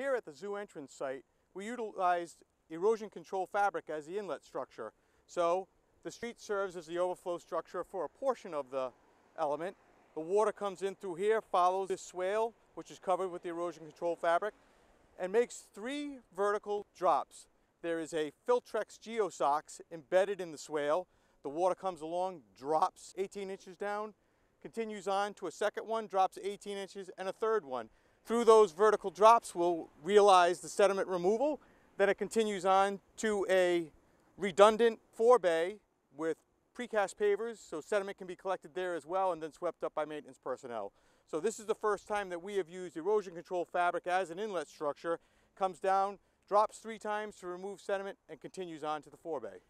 Here at the zoo entrance site, we utilized erosion control fabric as the inlet structure. So the street serves as the overflow structure for a portion of the element. The water comes in through here, follows this swale, which is covered with the erosion control fabric, and makes three vertical drops. There is a Filtrexx Geosox embedded in the swale. The water comes along, drops 18 inches down, continues on to a second one, drops 18 inches, and a third one. Through those vertical drops, we'll realize the sediment removal. Then it continues on to a redundant forebay with precast pavers, so sediment can be collected there as well and then swept up by maintenance personnel. So this is the first time that we have used erosion control fabric as an inlet structure, comes down, drops three times to remove sediment, and continues on to the forebay.